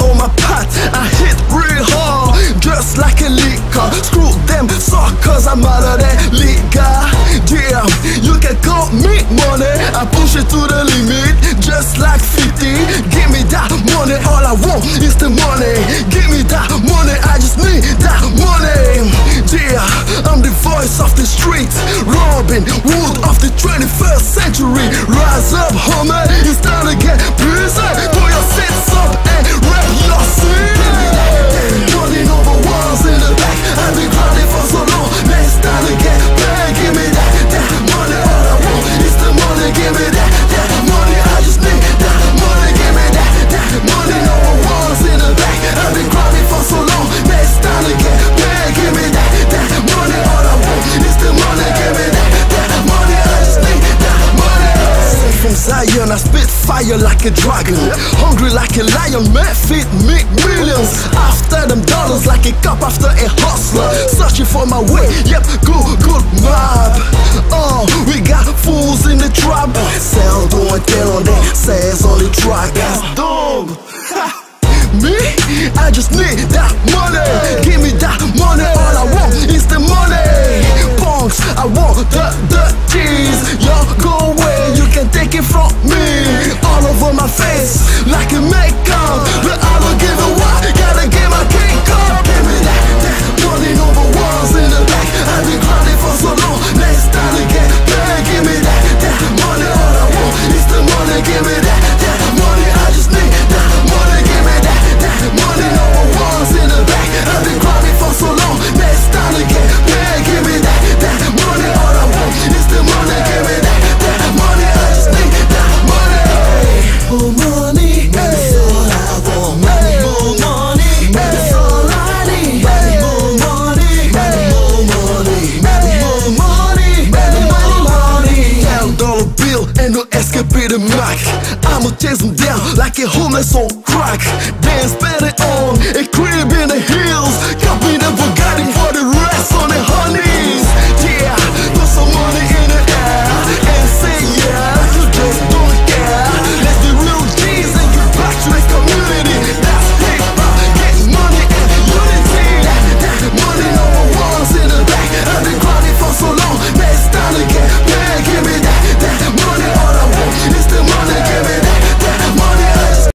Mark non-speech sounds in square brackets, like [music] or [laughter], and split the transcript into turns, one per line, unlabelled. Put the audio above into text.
hot, I hit real hard, just like a liquor. Screw them suckers, I'm out of that liquor. Damn, you can call me money. I push it to the limit, just like 50. Give me that money, all I want is the money. Give me that money, I just need that money. Yeah, I'm the voice of the streets, Robin Wood of the 21st century. Rise up, homie, it's time I spit fire like a dragon. Hungry like a lion, man, feed me millions. After them dollars, like a cop after a hustler. Searching for my way, yep, good, good mob. Oh, we got fools in the trap. Sound on tell on that, says on the track. That's dumb. [laughs] Me? I just need that money. And no escapade the mic. I'ma chase them down like a homeless on crack. Then